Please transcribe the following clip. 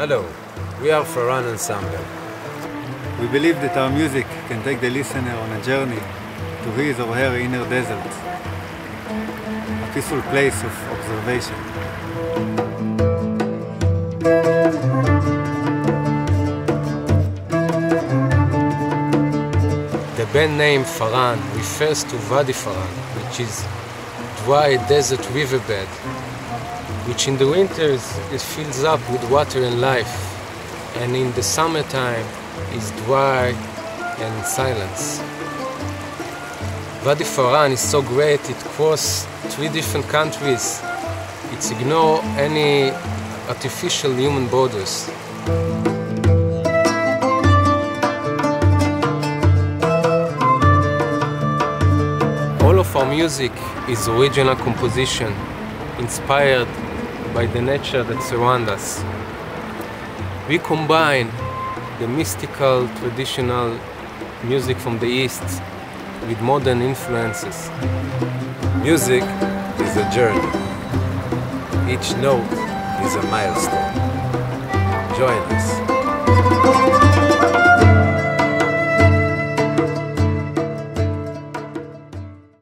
Hello, we are Faran Ensemble. We believe that our music can take the listener on a journey to his or her inner desert, a peaceful place of observation. The band name Faran refers to Wadi Faran, which is dry desert riverbed, which in the winters it fills up with water and life, and in the summertime is dry and silence. Wadi Faran is so great it crosses three different countries. It's ignore any artificial human borders. Of our music is original composition, inspired by the nature that surrounds us. We combine the mystical, traditional music from the East with modern influences. Music is a journey. Each note is a milestone. Join us.